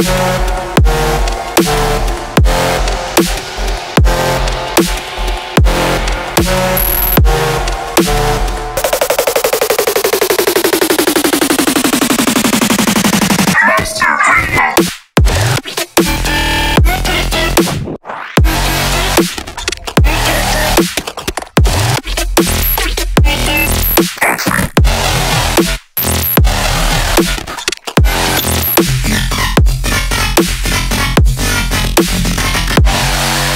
We'll.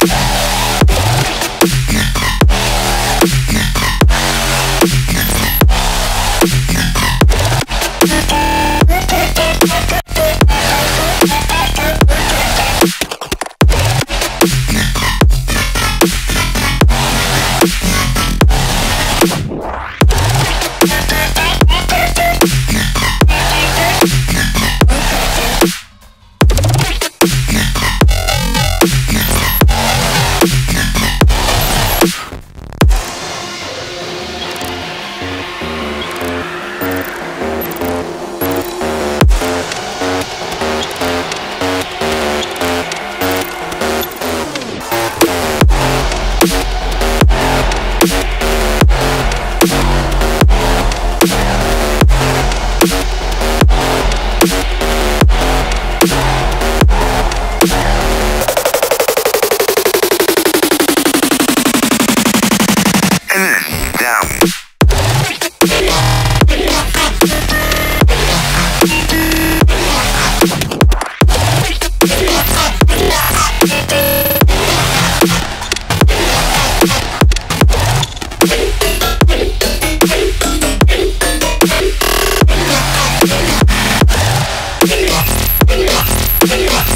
Yeah. Yeah. Thank back.